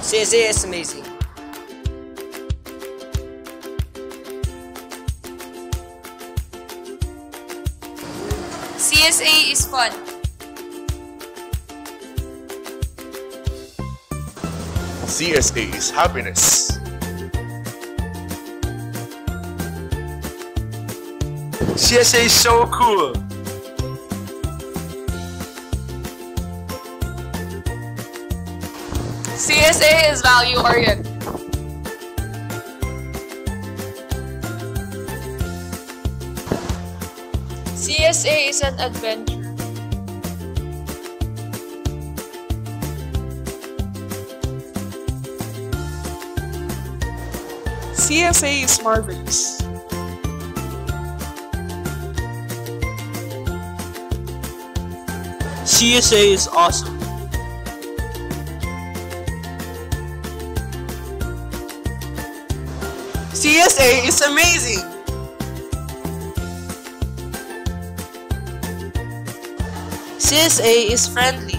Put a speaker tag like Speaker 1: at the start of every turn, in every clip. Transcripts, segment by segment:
Speaker 1: CSA is amazing.
Speaker 2: CSA is fun.
Speaker 3: CSA is happiness.
Speaker 4: CSA is so cool.
Speaker 2: CSA is value oriented. CSA is an adventure.
Speaker 5: CSA is marvelous.
Speaker 6: CSA is awesome.
Speaker 5: CSA is amazing.
Speaker 6: CSA is friendly.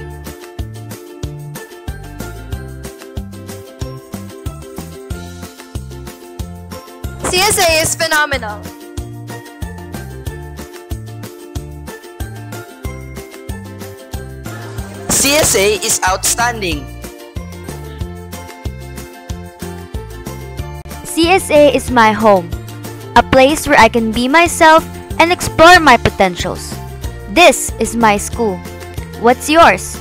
Speaker 2: CSA is phenomenal.
Speaker 1: CSA is outstanding.
Speaker 7: CSA is my home, a place where I can be myself and explore my potentials. This is my school. What's yours?